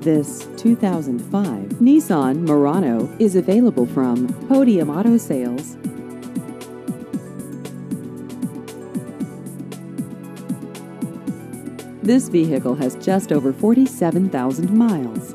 This 2005 Nissan Murano is available from Podium Auto Sales. This vehicle has just over 47,000 miles.